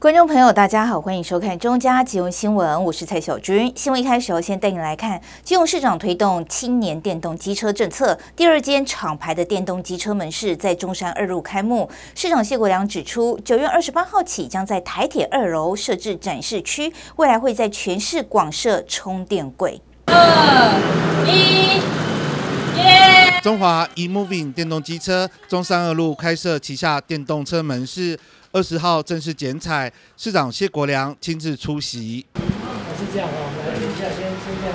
观众朋友，大家好，欢迎收看中嘉金融新闻，我是蔡小军。新闻一开始，先带你来看金融市长推动青年电动机车政策。第二间厂牌的电动机车门市在中山二路开幕。市长谢国良指出，九月二十八号起，将在台铁二楼设置展示区，未来会在全市广设充电柜。二一，耶！中华 eMoving 电动机车中山二路开设旗下电动车门市。二十号正式剪彩，市长谢国良亲自出席。还是这样啊，我们来一下，先先这样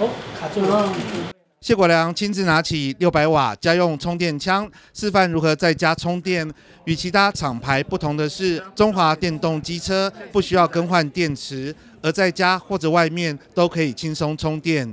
哦，卡住了。谢国良亲自拿起六百瓦家用充电枪，示范如何在家充电。与其他厂牌不同的是，中华电动机车不需要更换电池，而在家或者外面都可以轻松充电。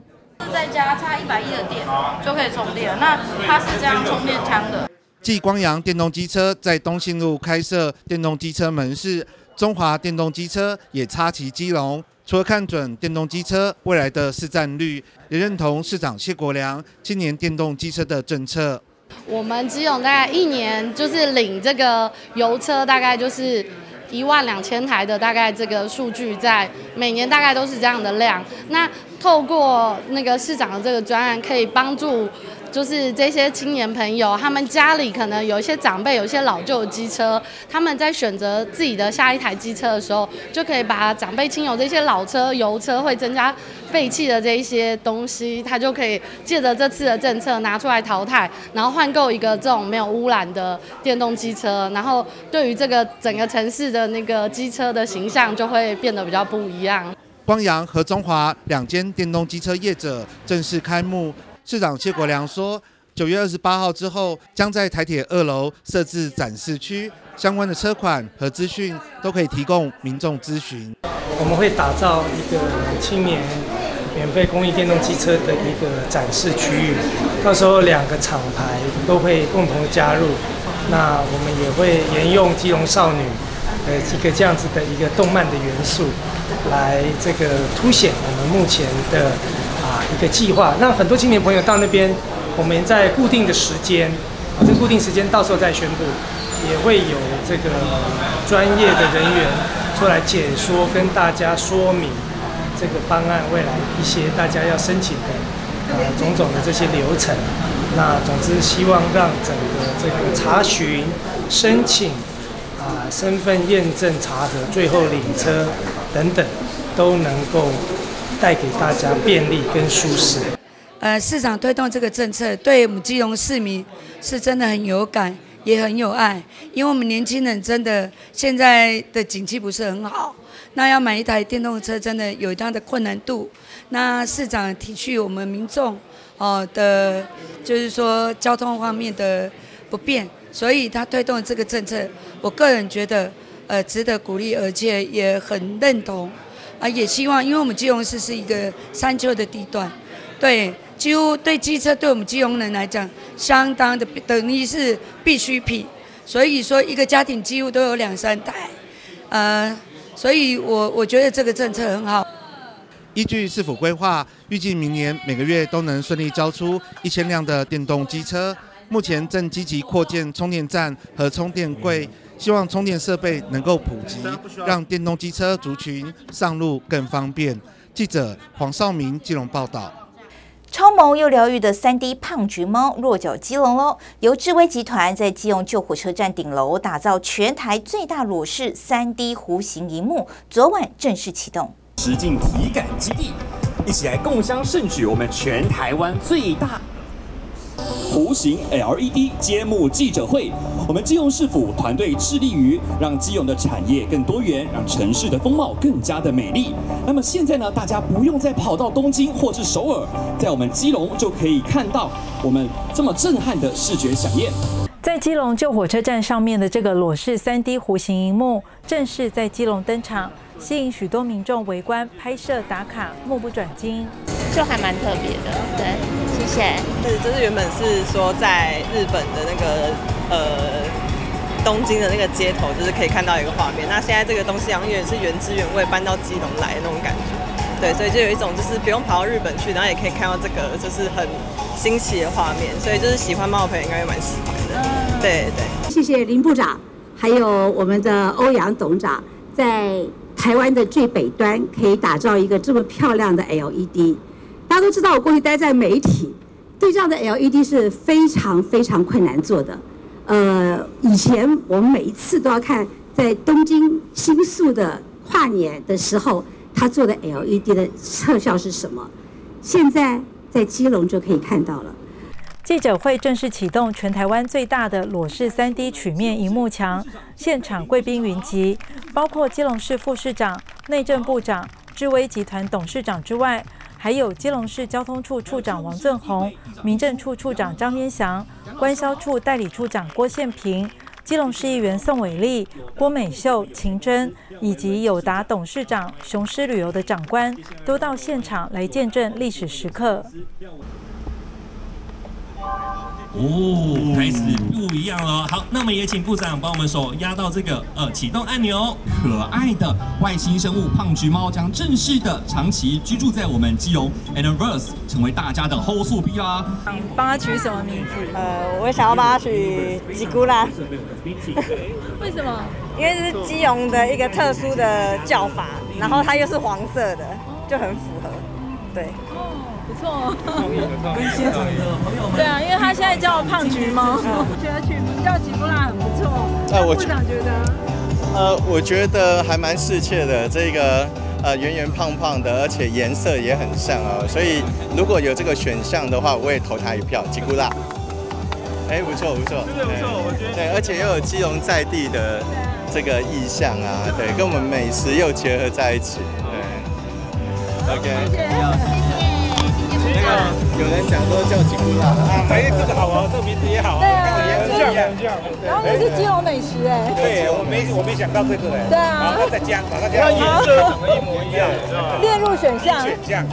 在家插一百一的电就可以充电，那它是这样充电枪的。继光阳电动机车在东信路开设电动机车门市，中华电动机车也插旗基隆。除了看准电动机车未来的市占率，也认同市长谢国良今年电动机车的政策。我们基隆大概一年就是领这个油车，大概就是一万两千台的大概这个数据，在每年大概都是这样的量。那透过那个市长的这个专案，可以帮助。就是这些青年朋友，他们家里可能有一些长辈，有一些老旧机车，他们在选择自己的下一台机车的时候，就可以把长辈亲友这些老车、油车会增加废气的这一些东西，他就可以借着这次的政策拿出来淘汰，然后换购一个这种没有污染的电动机车，然后对于这个整个城市的那个机车的形象就会变得比较不一样。光阳和中华两间电动机车业者正式开幕。市长谢国良说，九月二十八号之后，将在台铁二楼设置展示区，相关的车款和资讯都可以提供民众咨询。我们会打造一个青年免费公益电动机车的一个展示区域，到时候两个厂牌都会共同加入。那我们也会沿用基隆少女呃一个这样子的一个动漫的元素，来这个凸显我们目前的。啊一个计划，让很多青年朋友到那边，我们在固定的时间，啊，这固定时间到时候再宣布，也会有这个专业的人员出来解说，跟大家说明这个方案未来一些大家要申请的呃种种的这些流程。那总之希望让整个这个查询、申请、啊身份验证、查核、最后领车等等，都能够。带给大家便利跟舒适。呃，市长推动这个政策，对我们基隆市民是真的很有感，也很有爱。因为我们年轻人真的现在的景气不是很好，那要买一台电动车真的有它的困难度。那市长体恤我们民众哦的，就是说交通方面的不便，所以他推动这个政策，我个人觉得呃值得鼓励，而且也很认同。啊，也希望，因为我们基隆市是一个山丘的地段，对，几乎对机车对我们基隆人来讲，相当的等于是必需品，所以说一个家庭几乎都有两三台，呃，所以我我觉得这个政策很好。依据市府规划，预计明年每个月都能顺利交出一千辆的电动机车，目前正积极扩建充电站和充电柜。希望充电设备能够普及，让电动机车族群上路更方便。记者黄少明基隆报道。超萌又疗愈的三 D 胖橘猫落脚基隆喽！由智威集团在基隆旧火车站顶楼打造全台最大裸视三 D 弧形荧幕，昨晚正式启动。实境体感基地，一起来共襄盛举，我们全台湾最大。弧形 LED 揭幕记者会，我们基隆市府团队致力于让基隆的产业更多元，让城市的风貌更加的美丽。那么现在呢，大家不用再跑到东京或是首尔，在我们基隆就可以看到我们这么震撼的视觉飨宴。在基隆旧火车站上面的这个裸视 3D 弧形荧幕，正式在基隆登场，吸引许多民众围观、拍摄、打卡，目不转睛。就还蛮特别的，对，谢谢。是，就是原本是说在日本的那个呃东京的那个街头，就是可以看到一个画面。那现在这个东西好像也是原汁原味搬到基隆来的那种感觉，对，所以就有一种就是不用跑到日本去，然后也可以看到这个就是很新奇的画面。所以就是喜欢猫的朋友应该会蛮喜欢的，对对。谢谢林部长。还有我们的欧阳董事长，在台湾的最北端可以打造一个这么漂亮的 LED。大家都知道，我过去待在媒体，对这样的 LED 是非常非常困难做的。呃，以前我们每一次都要看在东京新宿的跨年的时候，他做的 LED 的特效是什么。现在在基隆就可以看到了。记者会正式启动，全台湾最大的裸视 3D 曲面荧幕墙，现场贵宾云集，包括基隆市副市长、内政部长、智威集团董事长之外，还有基隆市交通处处长王振宏、民政处处长张天祥、官销处代理处长郭宪平、基隆市议员宋伟丽、郭美秀、秦真，以及友达董事长、雄狮旅游的长官，都到现场来见证历史时刻。哦，开始不一样了。好，那么也请部长帮我们手压到这个呃启动按钮。可爱的外星生物胖橘猫将正式的长期居住在我们基隆 a n i v e r s e 成为大家的后宿癖啦。帮它取什么名字？呃，我想要帮它取吉古拉。为什么？因为是基隆的一个特殊的叫法，然后它又是黄色的，就很符合。对。不错，跟现场的朋友们。对啊，因为他现在叫胖橘猫，我觉得取名叫吉布拉很不错。哎，我部长觉得？呃，我觉得还蛮适切的，这个呃圆圆胖胖的，而且颜色也很像啊，所以如果有这个选项的话，我也投他一票，吉古拉。哎，不错不错，真的不错，我觉得。对，而且又有基隆在地的这个意象啊，对，跟我们美食又结合在一起，对。OK。那个有人讲说叫吉古拉啊，哎，这个好啊，这个名字也好啊，这样这样。然后也是基隆美食哎。对，我没我没想到这个哎。对啊。然后再加，把它加颜色长得一模一样，列入选项。选项。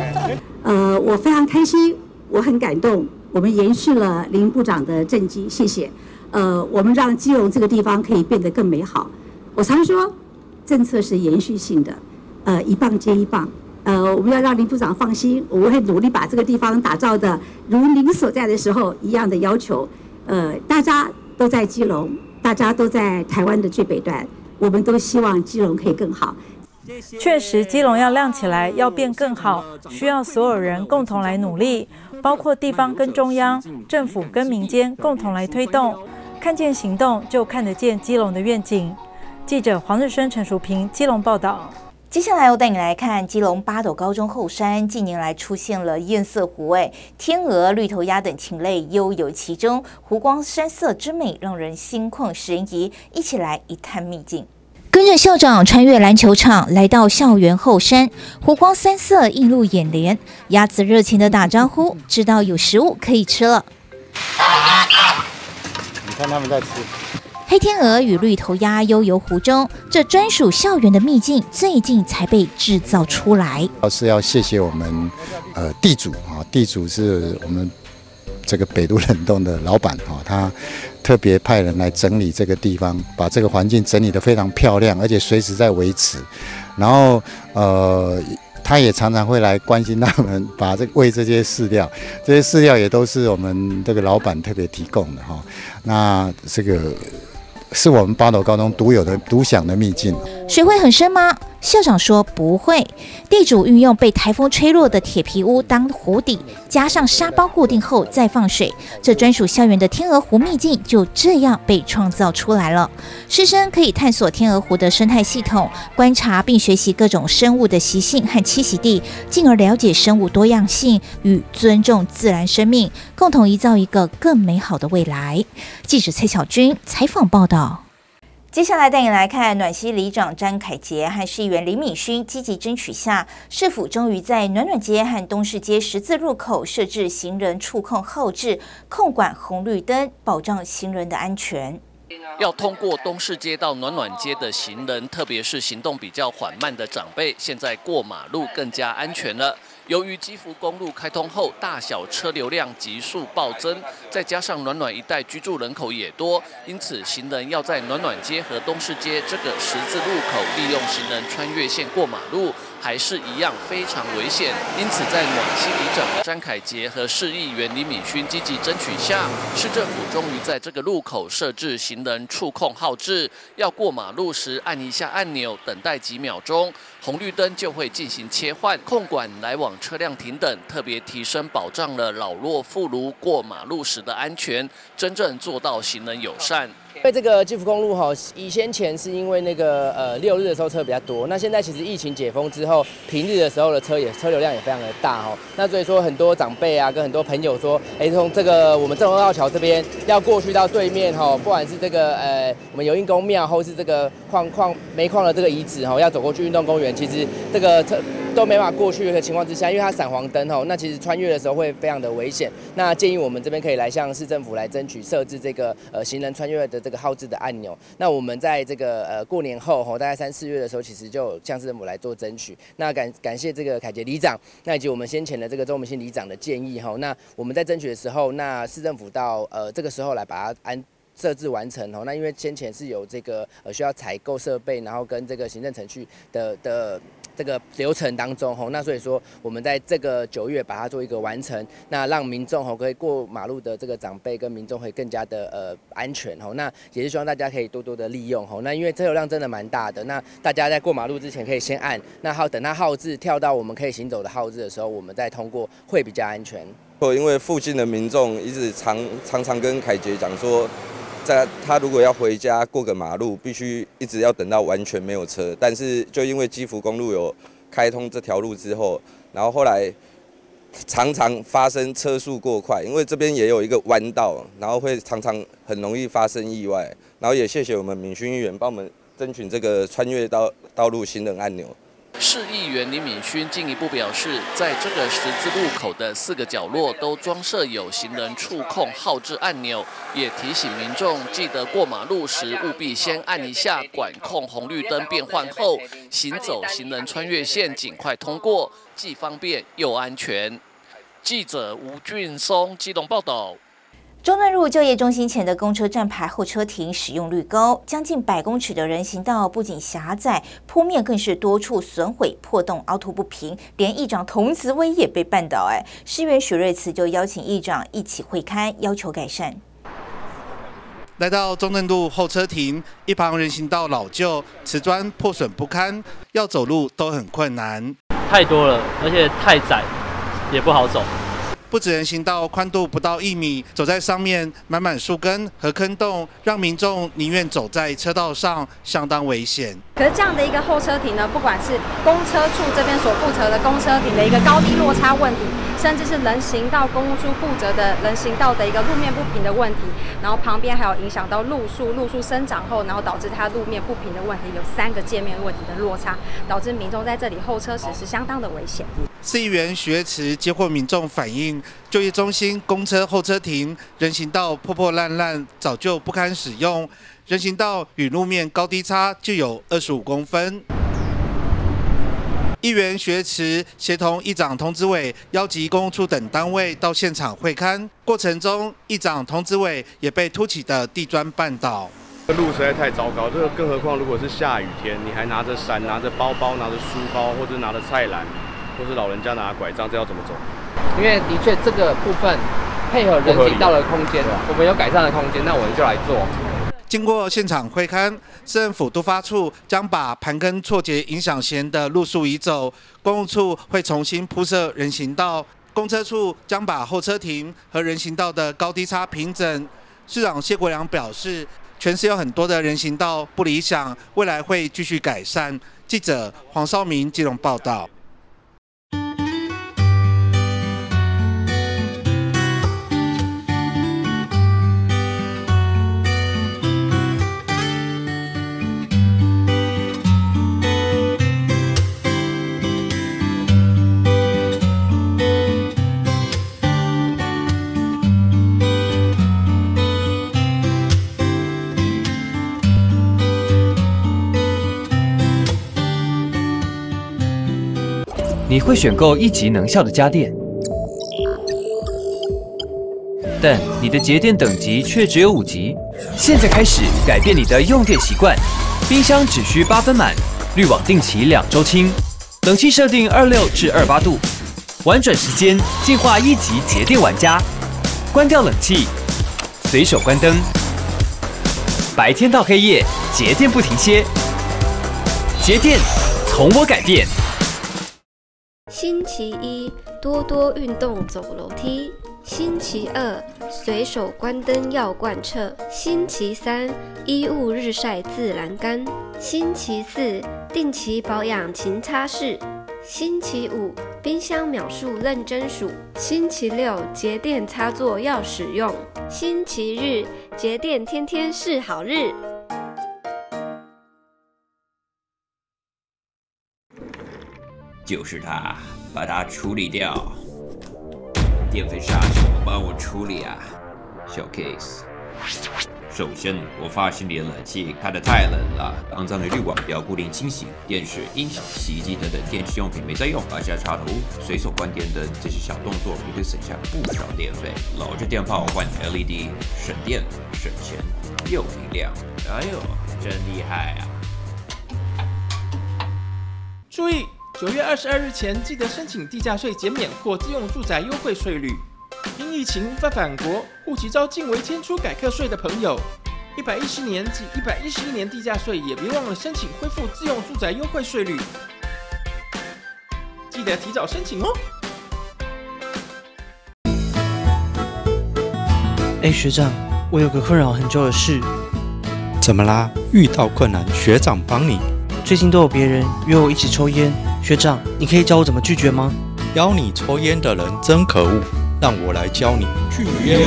呃，我非常开心，我很感动，我们延续了林部长的政绩，谢谢。呃，我们让基隆这个地方可以变得更美好。我常说，政策是延续性的，呃，一棒接一棒。呃，我们要让林部长放心，我会努力把这个地方打造的如您所在的时候一样的要求。呃，大家都在基隆，大家都在台湾的最北端，我们都希望基隆可以更好。确实，基隆要亮起来，要变更好，需要所有人共同来努力，包括地方跟中央、政府跟民间共同来推动。看见行动，就看得见基隆的愿景。记者黄日升、陈淑平，基隆报道。接下来我带你来看基隆八斗高中后山，近年来出现了艳色湖，哎，天鹅、绿头鸭等禽类悠游其中，湖光山色之美让人心旷神怡。一起来一探秘境，跟着校长穿越篮球场，来到校园后山，湖光山色映入眼帘，鸭子热情的打招呼，知道有食物可以吃了。你看他们在吃。黑天鹅与绿头鸭悠游湖中，这专属校园的秘境最近才被制造出来。是要谢谢我们呃地主啊，地主是我们这个北都冷冻的老板啊，他特别派人来整理这个地方，把这个环境整理得非常漂亮，而且随时在维持。然后呃，他也常常会来关心他们，把这喂这些饲料，这些饲料也都是我们这个老板特别提供的哈。那这个。是我们八斗高中独有的独享的秘境。水会很深吗？校长说不会。地主运用被台风吹落的铁皮屋当湖底，加上沙包固定后再放水，这专属校园的天鹅湖秘境就这样被创造出来了。师生可以探索天鹅湖的生态系统，观察并学习各种生物的习性和栖息地，进而了解生物多样性与尊重自然生命，共同营造一个更美好的未来。记者蔡小军采访报道。接下来带你来看，暖溪里长詹凯杰和市议员林敏勋积极争取下，市府终于在暖暖街和东市街十字路口设置行人触控后置控管红绿灯，保障行人的安全。要通过东市街到暖暖街的行人，特别是行动比较缓慢的长辈，现在过马路更加安全了。由于基福公路开通后，大小车流量急速暴增，再加上暖暖一带居住人口也多，因此行人要在暖暖街和东市街这个十字路口利用行人穿越线过马路，还是一样非常危险。因此，在暖心里长张凯杰和市议员李敏勋积极争取下，市政府终于在这个路口设置行人触控号志，要过马路时按一下按钮，等待几秒钟，红绿灯就会进行切换，控管来往。车辆停等，特别提升保障了老弱妇孺过马路时的安全，真正做到行人友善。因为这个基福公路哈，以先前是因为那个呃六日的时候车比较多，那现在其实疫情解封之后，平日的时候的车也车流量也非常的大哈，那所以说很多长辈啊跟很多朋友说，哎从这个我们正二号桥这边要过去到对面哈，不管是这个呃我们有应公庙或是这个矿矿煤矿的这个遗址哈，要走过去运动公园，其实这个车。都没法过去的情况之下，因为它闪黄灯吼，那其实穿越的时候会非常的危险。那建议我们这边可以来向市政府来争取设置这个呃行人穿越的这个号志的按钮。那我们在这个呃过年后吼，大概三四月的时候，其实就向市政府来做争取。那感感谢这个凯杰里长，那以及我们先前的这个周明新里长的建议吼，那我们在争取的时候，那市政府到呃这个时候来把它安。设置完成哦，那因为先前是有这个呃需要采购设备，然后跟这个行政程序的的这个流程当中吼，那所以说我们在这个九月把它做一个完成，那让民众吼可以过马路的这个长辈跟民众会更加的呃安全吼，那也是希望大家可以多多的利用吼，那因为车流量真的蛮大的，那大家在过马路之前可以先按，那号等它号字跳到我们可以行走的号字的时候，我们再通过会比较安全。因为附近的民众一直常常常跟凯杰讲说。在他如果要回家过个马路，必须一直要等到完全没有车。但是就因为基福公路有开通这条路之后，然后后来常常发生车速过快，因为这边也有一个弯道，然后会常常很容易发生意外。然后也谢谢我们敏勋议员帮我们争取这个穿越道道路行人按钮。市议员李敏勋进一步表示，在这个十字路口的四个角落都装设有行人触控号志按钮，也提醒民众记得过马路时务必先按一下管控红绿灯变换后，行走行人穿越线尽快通过，既方便又安全。记者吴俊松机动报道。中南路就业中心前的公车站牌候车亭使用率高，将近百公尺的人行道不仅狭窄，铺面更是多处损毁破洞、凹凸不平，连议长童慈威也被绊倒。哎，市员许瑞慈就邀请议长一起会刊，要求改善。来到中正路候车亭，一旁人行道老旧，瓷砖破损不堪，要走路都很困难。太多了，而且太窄，也不好走。不止人行道宽度不到一米，走在上面满满树根和坑洞，让民众宁愿走在车道上，相当危险。可是这样的一个候车亭呢，不管是公车处这边所负责的公车亭的一个高低落差问题，甚至是人行道公务处负责的人行道的一个路面不平的问题，然后旁边还有影响到路树，路树生长后，然后导致它路面不平的问题，有三个界面问题的落差，导致民众在这里候车时是相当的危险。市议员徐月慈接获民众反映，就业中心公车候车亭人行道破破烂烂，早就不堪使用。人行道与路面高低差就有二十五公分。议员学慈协同议长童子伟邀集公务处等单位到现场会勘，过程中议长童子伟也被凸起的地砖绊倒。这路实在太糟糕，这个更何况如果是下雨天，你还拿着伞、拿着包包、拿着书包，或者拿着菜篮。或是老人家拿拐杖，这要怎么走？因为的确这个部分配合人行道的空间，我们有改善的空间，那我们就来做。经过现场会勘，市政府都发处将把盘根错节、影响贤的路树移走，公务处会重新铺设人行道，公车处将把候车亭和人行道的高低差平整。市长谢国良表示，全市有很多的人行道不理想，未来会继续改善。记者黄少明基隆报道。你会选购一级能效的家电，但你的节电等级却只有五级。现在开始改变你的用电习惯，冰箱只需八分满，滤网定期两周清。冷气设定二六至二八度，玩转时间进化一级节电玩家。关掉冷气，随手关灯，白天到黑夜节电不停歇，节电从我改变。星期一多多运动走楼梯，星期二随手关灯要贯彻，星期三衣物日晒自然干，星期四定期保养勤擦拭，星期五冰箱秒数认真数，星期六节电插座要使用，星期日节电天天是好日。就是他，把它处理掉。电费杀手，帮我处理啊，小 case。首先，我发现你的冷气开得太冷了，肮脏的滤网不要固定清洗，电视、音响、洗衣机等等电器用品没在用，拔下插头，随手关电灯，这些小动作也会省下不少电费。老着电泡换 LED，省电省钱又明亮。哎呦，真厉害啊！注意。九月二十二日前，记得申请地价税减免或自用住宅优惠税率。因疫情无法返国，户籍遭禁为迁出改课税的朋友，一百一十年及一百一十一年地价税也别忘了申请恢复自用住宅优惠税率。记得提早申请哦。哎，学长，我有个困扰很久的事。怎么啦？遇到困难，学长帮你。最近都有别人约我一起抽烟。学长，你可以教我怎么拒绝吗？邀你抽烟的人真可恶，让我来教你拒烟。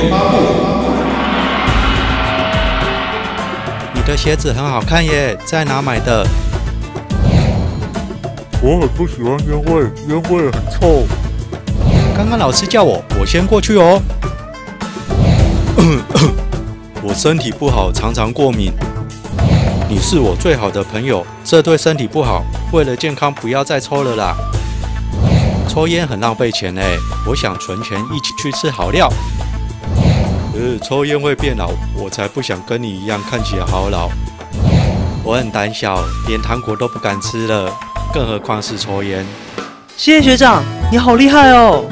你的鞋子很好看耶，在哪买的？我很不喜欢烟味，烟味很臭。刚刚老师叫我，我先过去哦。我身体不好，常常过敏。你是我最好的朋友，这对身体不好。为了健康，不要再抽了啦。抽烟很浪费钱哎，我想存钱一起去吃好料。呃，抽烟会变老，我才不想跟你一样看起来好老。我很胆小，连糖果都不敢吃了，更何况是抽烟。谢谢学长，你好厉害哦。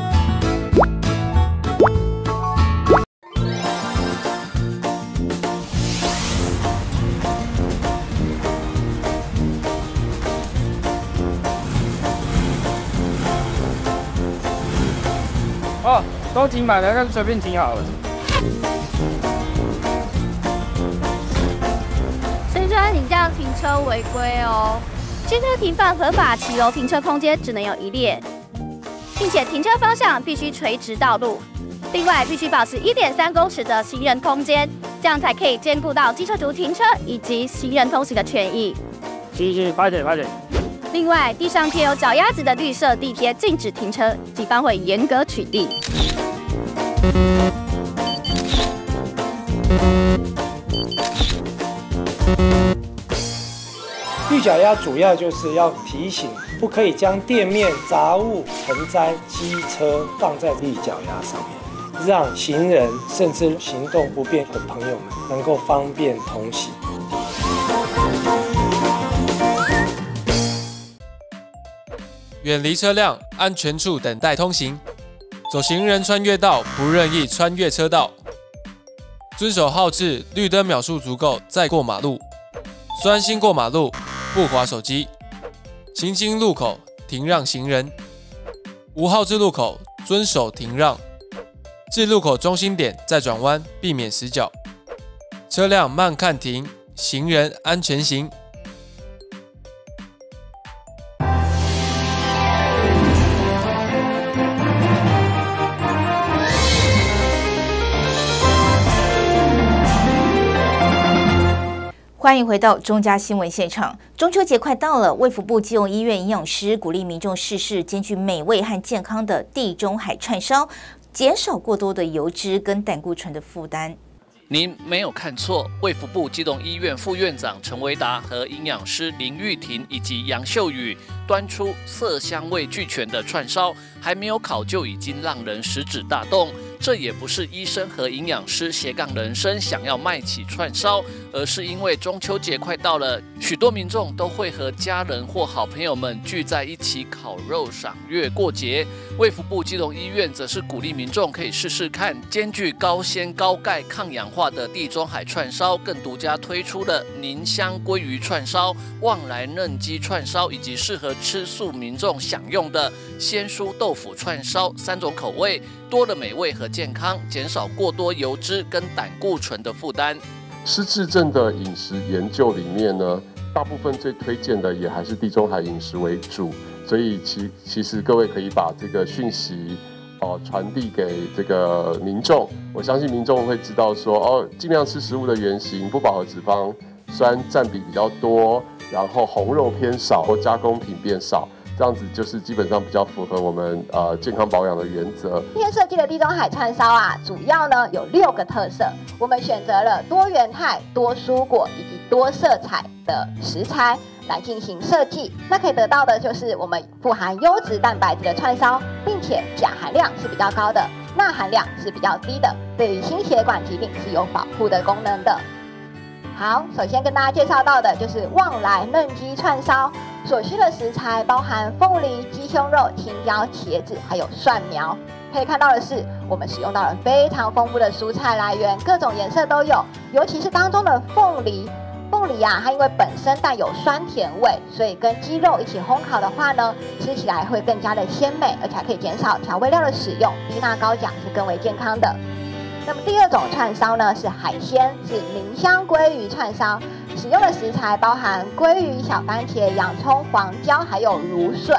随便停好了。先生，你这样停车违规哦！汽车停放合法骑楼停车空间只能有一列，并且停车方向必须垂直道路。另外，必须保持一点三公尺的行人空间，这样才可以兼顾到机车族停车以及行人通行的权益。行行，快点，快点。另外，地上贴有脚丫子的绿色地贴，禁止停车，警方会严格取缔。绿脚丫主要就是要提醒，不可以将店面、杂物、盆栽、机车放在绿脚丫上面，让行人甚至行动不便的朋友们能够方便通行。远离车辆，安全处等待通行。走行人穿越道不任意穿越车道。遵守号志，绿灯秒数足够再过马路。专心过马路，不划手机。行经路口停让行人。无号志路口遵守停让。至路口中心点再转弯，避免死角。车辆慢看停，行人安全行。欢迎回到中嘉新闻现场。中秋节快到了，卫福部基隆医院营养师鼓励民众试试兼具美味和健康的地中海串烧，减少过多的油脂跟胆固醇的负担。您没有看错，卫福部基隆医院副院长陈维达和营养师林玉婷以及杨秀宇。端出色香味俱全的串烧，还没有烤就已经让人食指大动。这也不是医生和营养师斜杠人生想要卖起串烧，而是因为中秋节快到了，许多民众都会和家人或好朋友们聚在一起烤肉赏月过节。卫福部基隆医院则是鼓励民众可以试试看兼具高纤高钙抗氧化的地中海串烧，更独家推出了宁香鲑鱼串烧、旺来嫩鸡串烧，以及适合吃素民众享用的鲜蔬豆腐串烧三种口味，多了美味和健康，减少过多油脂跟胆固醇的负担。失智症的饮食研究里面呢，大部分最推荐的也还是地中海饮食为主。所以其其实各位可以把这个讯息哦传递给这个民众，我相信民众会知道说哦，尽量吃食物的原型，不饱和脂肪酸占比比较多，然后红肉偏少或加工品变少，这样子就是基本上比较符合我们呃健康保养的原则。今天设计的地中海串烧啊，主要呢有六个特色，我们选择了多元态、多蔬果以及多色彩的食材。来进行设计，那可以得到的就是我们富含优质蛋白质的串烧，并且钾含量是比较高的，钠含量是比较低的，对于心血管疾病是有保护的功能的。好，首先跟大家介绍到的就是旺来嫩鸡串烧，所需的食材包含凤梨、鸡胸肉、青椒、茄子，还有蒜苗。可以看到的是，我们使用到了非常丰富的蔬菜来源，各种颜色都有，尤其是当中的凤梨。凤梨呀，它因为本身带有酸甜味，所以跟鸡肉一起烘烤的话呢，吃起来会更加的鲜美，而且还可以减少调味料的使用，低钠高钾是更为健康的。那么第二种串烧呢，是海鲜，是宁香鲑鱼串烧，使用的食材包含鲑鱼、小番茄、洋葱、黄椒，还有芦笋。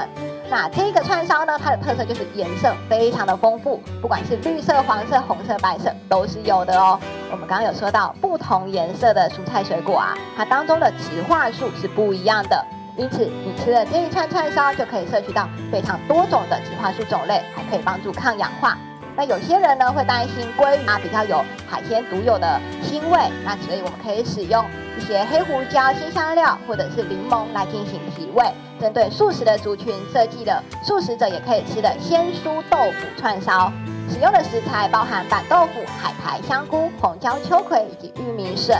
那这个串烧呢，它的特色就是颜色非常的丰富，不管是绿色、黄色、红色、白色都是有的哦。我们刚刚有说到不同颜色的蔬菜水果啊，它当中的植化素是不一样的，因此你吃了这一串串烧就可以摄取到非常多种的植化素种类，还可以帮助抗氧化。那有些人呢会担心鲑鱼啊比较有海鲜独有的腥味，那所以我们可以使用一些黑胡椒、新香料或者是柠檬来进行提味。针对素食的族群设计的素食者也可以吃的鲜蔬豆腐串烧，使用的食材包含板豆腐、海苔、香菇、红椒、秋葵以及玉米笋。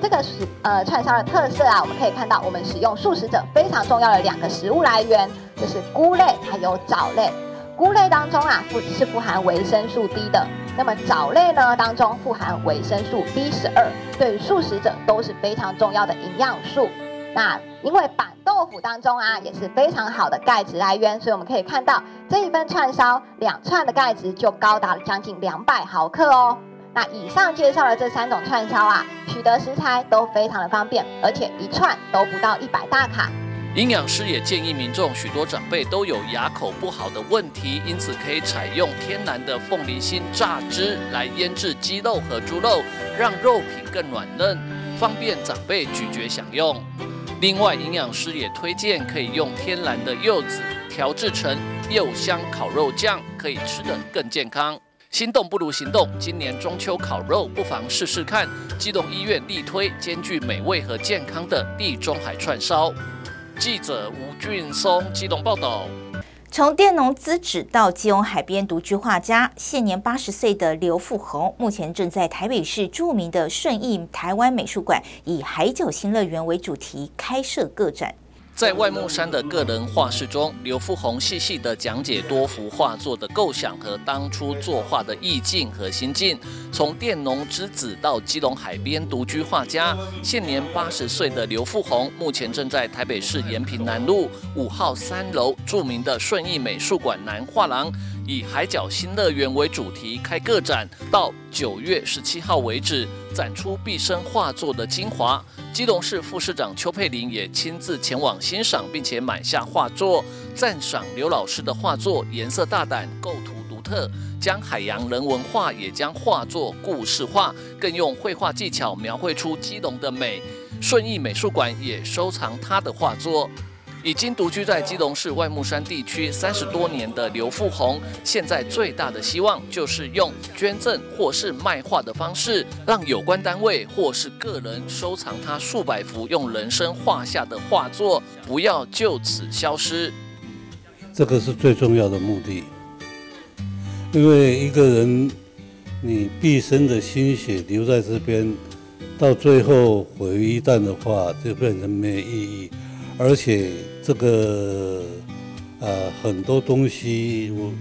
这个是呃串烧的特色啊，我们可以看到我们使用素食者非常重要的两个食物来源，就是菇类还有藻类。菇类当中啊，富是富含维生素 D 的，那么藻类呢当中富含维生素 B 十二，对素食者都是非常重要的营养素。那因为板豆腐当中啊也是非常好的钙质来源，所以我们可以看到这一份串烧两串的钙质就高达了将近两百毫克哦。那以上介绍的这三种串烧啊，取得食材都非常的方便，而且一串都不到一百大卡。营养师也建议民众，许多长辈都有牙口不好的问题，因此可以采用天然的凤梨心榨汁来腌制鸡肉和猪肉，让肉品更软嫩，方便长辈咀嚼享用。另外，营养师也推荐可以用天然的柚子调制成柚香烤肉酱，可以吃得更健康。心动不如行动，今年中秋烤肉不妨试试看。基隆医院力推兼具美味和健康的地中海串烧。记者吴俊松基隆报道。从佃农资质到基隆海边独居画家，现年八十岁的刘富宏，目前正在台北市著名的顺义台湾美术馆，以海角新乐园为主题开设个展。在外木山的个人画室中，刘富宏细细地讲解多幅画作的构想和当初作画的意境和心境。从佃农之子到基隆海边独居画家，现年八十岁的刘富宏，目前正在台北市延平南路五号三楼著名的顺义美术馆南画廊，以海角新乐园为主题开个展，到九月十七号为止，展出毕生画作的精华。基隆市副市长邱佩玲也亲自前往欣赏，并且买下画作，赞赏刘老师的画作颜色大胆，构图独特，将海洋人文化也将画作故事化，更用绘画技巧描绘出基隆的美。顺义美术馆也收藏他的画作。已经独居在基隆市外木山地区三十多年的刘富红，现在最大的希望就是用捐赠或是卖画的方式，让有关单位或是个人收藏他数百幅用人生画下的画作，不要就此消失。这个是最重要的目的，因为一个人你毕生的心血留在这边，到最后毁于一旦的话，就变成没有意义。而且这个呃很多东西，我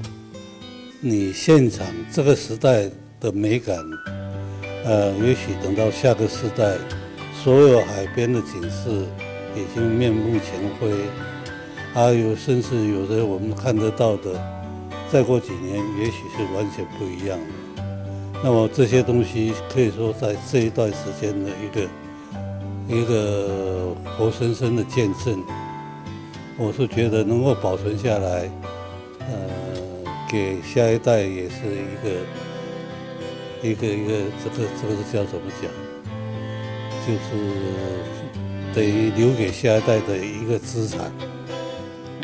你现场这个时代的美感，呃，也许等到下个时代，所有海边的景色已经面目全非。还有，甚至有的我们看得到的，再过几年，也许是完全不一样的。那么这些东西可以说在这一段时间的一个一个活生生的见证，我是觉得能够保存下来，呃，给下一代也是一个一个一个这个这个是叫怎么讲？就是等于留给下一代的一个资产。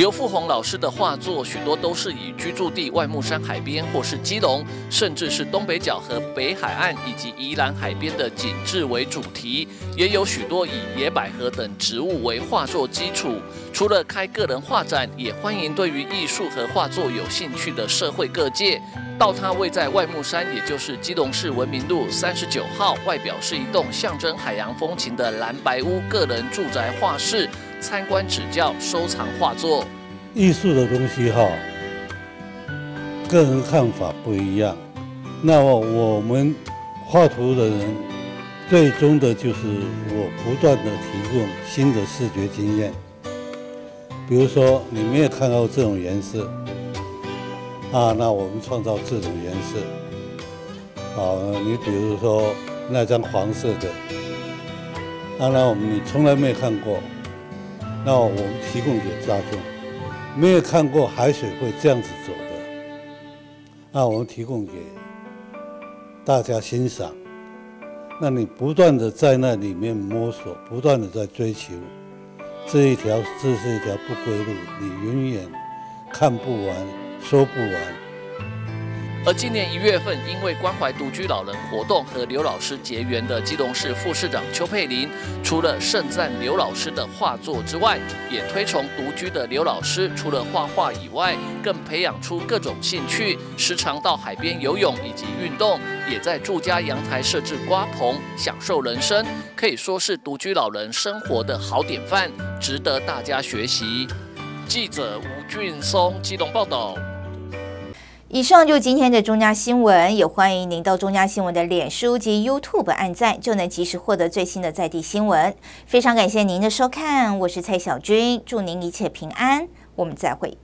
刘富宏老师的画作许多都是以居住地外木山海边，或是基隆，甚至是东北角和北海岸以及宜兰海边的景致为主题，也有许多以野百合等植物为画作基础。除了开个人画展，也欢迎对于艺术和画作有兴趣的社会各界，到他位在外木山，也就是基隆市文明路三十九号，外表是一栋象征海洋风情的蓝白屋个人住宅画室。参观指教、收藏画作，艺术的东西哈，个人看法不一样。那么我们画图的人，最终的就是我不断的提供新的视觉经验。比如说，你没有看到这种颜色，啊，那我们创造这种颜色。啊，你比如说那张黄色的，当然我们你从来没看过。那我们提供给大众，没有看过海水会这样子走的，那我们提供给大家欣赏。那你不断的在那里面摸索，不断的在追求这一条，这是一条不归路，你永远看不完，说不完。而今年一月份，因为关怀独居老人活动和刘老师结缘的基隆市副市长邱佩玲，除了盛赞刘老师的画作之外，也推崇独居的刘老师除了画画以外，更培养出各种兴趣，时常到海边游泳以及运动，也在住家阳台设置瓜棚，享受人生，可以说是独居老人生活的好典范，值得大家学习。记者吴俊松基隆报道。以上就是今天的中嘉新闻，也欢迎您到中嘉新闻的脸书及 YouTube 按赞，就能及时获得最新的在地新闻。非常感谢您的收看，我是蔡小军，祝您一切平安，我们再会。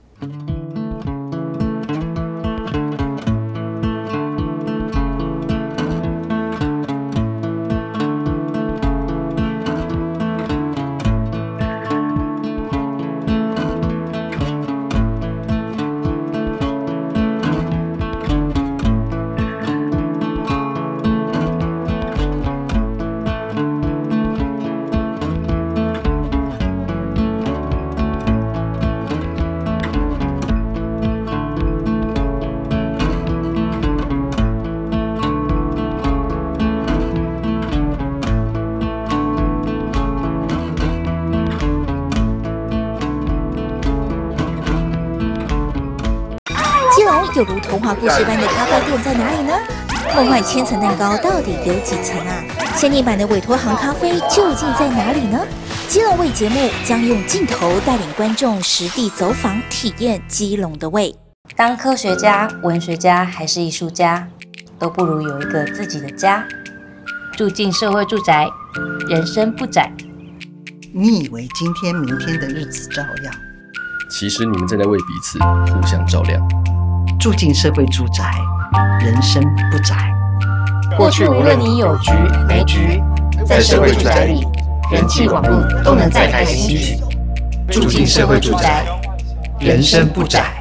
有如童话故事般的咖啡店在哪里呢？梦幻千层蛋糕到底有几层啊？限定版的委托行咖啡究竟在哪里呢？基隆味节目将用镜头带领观众实地走访体验基隆的味。当科学家、文学家还是艺术家，都不如有一个自己的家。住进社会住宅，人生不窄。你以为今天、明天的日子照样？其实你们正在为彼此互相照亮。住进社会住宅，人生不窄。过去无论你有局没局，在社会住宅里，人际网络都能再开新局。住进社会住宅，人生不窄。